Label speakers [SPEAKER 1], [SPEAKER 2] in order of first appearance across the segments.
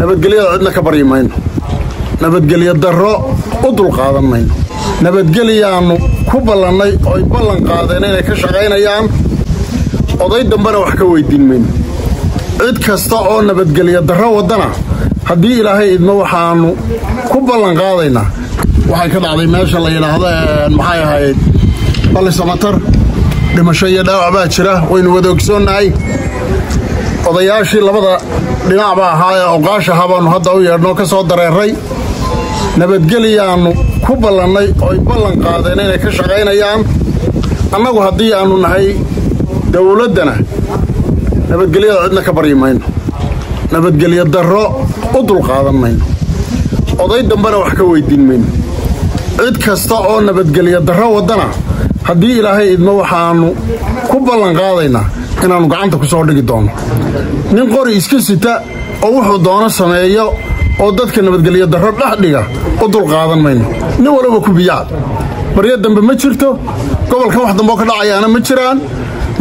[SPEAKER 1] nabadgelyada cidna ka baryi mayno. Nabadgelyo darro u dulqaadan mayno. Nabadgelyaannu ku ballannay ooy ballan qaadeen inay ka shaqaynayaan oday dambena wax ka weyddiin mayno. Cid kasta oo nabadgelyo darro waddana haddii ilaahay idmo waxaannu ku ballan qaadaynaa waxay ka dhacday meesha la yidhaahdo maxay ahayd balli samatar dhimasho iyo dhaawac baa jira waynu wada ogsoonnahay odayaashii labada dhinac baa ahaa ee oqaashaha baannu hadda u yeedhnoo ka soo dareeray. Nabadgelyaannu ku ballannay ooy ballan qaadeen inay ka shaqaynayaan. Annagu haddii aannu nahay dowladdana nabadgelyada cidna ka baryi mayno nabadgelyo darro u dulqaadan mayno. Oday dambena wax ka weyddiin mayno. Cid kasta oo nabadgelyo darro waddana haddii ilaahay idmo waxaannu ku ballan qaadaynaa inaannu gacanta ku soo dhigi doonno nin qori iska sita oo wuxuu doono sameeyo oo dadka nabadgelyo darro dhex dhiga u dulqaadan mayno. Nin waliba ku biyaad. Baryo dambe ma jirto. Gobolkan wax dambeoo ka dhacayaana ma jiraan.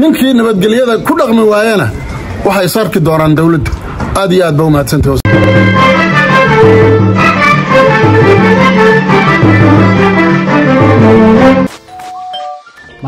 [SPEAKER 1] Ninkii nabadgelyada ku dhaqmi waayana waxay sarki doonaan dowladdu aad iyo aad ba u mahadsantah